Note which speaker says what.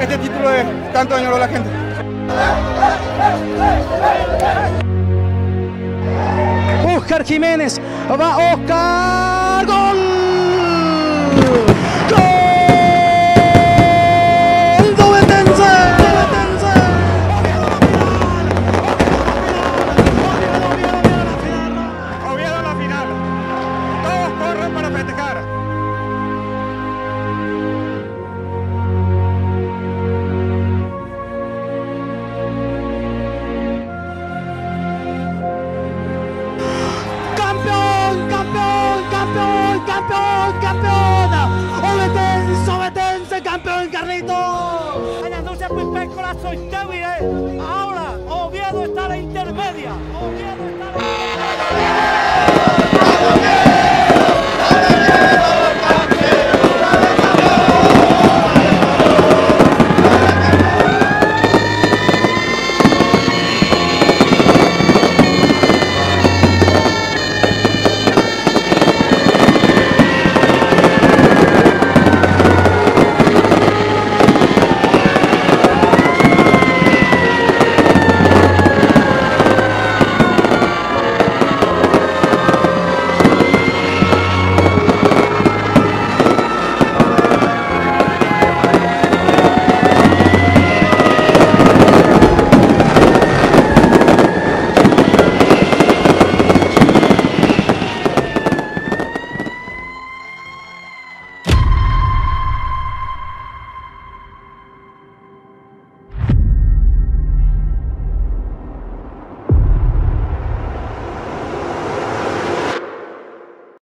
Speaker 1: este título de tanto añoro la gente.
Speaker 2: Oscar Jiménez, va Oscar, gol. ¡Campeón! ¡Campeón! ¡Ovetense! ¡Campeón,
Speaker 3: so il